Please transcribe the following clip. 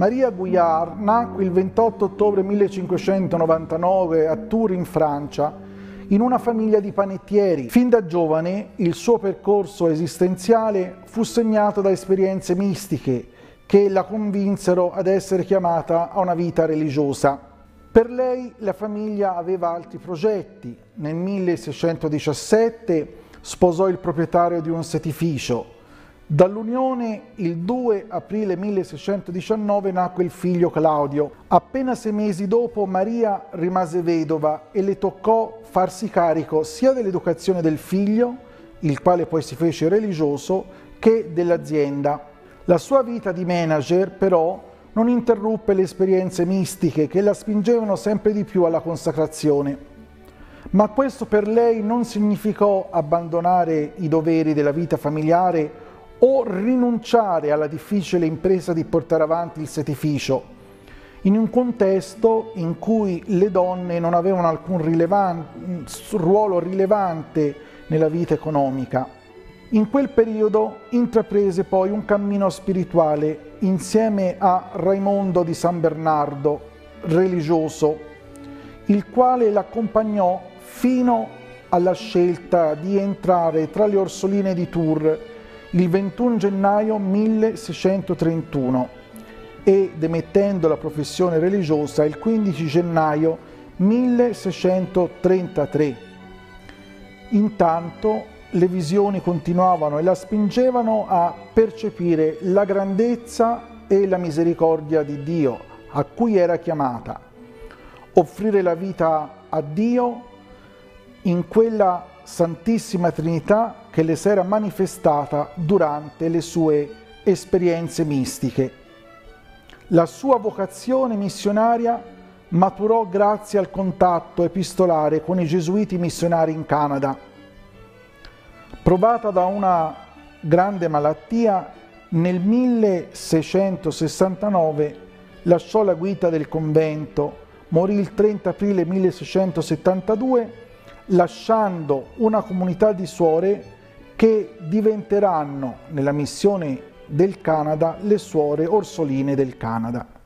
Maria Gouillard nacque il 28 ottobre 1599 a Tours in Francia in una famiglia di panettieri. Fin da giovane il suo percorso esistenziale fu segnato da esperienze mistiche che la convinsero ad essere chiamata a una vita religiosa. Per lei la famiglia aveva altri progetti. Nel 1617 sposò il proprietario di un setificio Dall'unione il 2 aprile 1619 nacque il figlio Claudio. Appena sei mesi dopo Maria rimase vedova e le toccò farsi carico sia dell'educazione del figlio, il quale poi si fece religioso, che dell'azienda. La sua vita di manager però non interruppe le esperienze mistiche che la spingevano sempre di più alla consacrazione. Ma questo per lei non significò abbandonare i doveri della vita familiare o rinunciare alla difficile impresa di portare avanti il setificio, in un contesto in cui le donne non avevano alcun rilevan ruolo rilevante nella vita economica. In quel periodo intraprese poi un cammino spirituale insieme a Raimondo di San Bernardo, religioso, il quale l'accompagnò fino alla scelta di entrare tra le orsoline di Tours il 21 gennaio 1631 e demettendo la professione religiosa il 15 gennaio 1633. Intanto le visioni continuavano e la spingevano a percepire la grandezza e la misericordia di Dio a cui era chiamata, offrire la vita a Dio in quella Santissima Trinità che le si era manifestata durante le sue esperienze mistiche. La sua vocazione missionaria maturò grazie al contatto epistolare con i gesuiti missionari in Canada. Provata da una grande malattia, nel 1669 lasciò la guida del convento, morì il 30 aprile 1672 lasciando una comunità di suore che diventeranno nella missione del Canada le suore orsoline del Canada.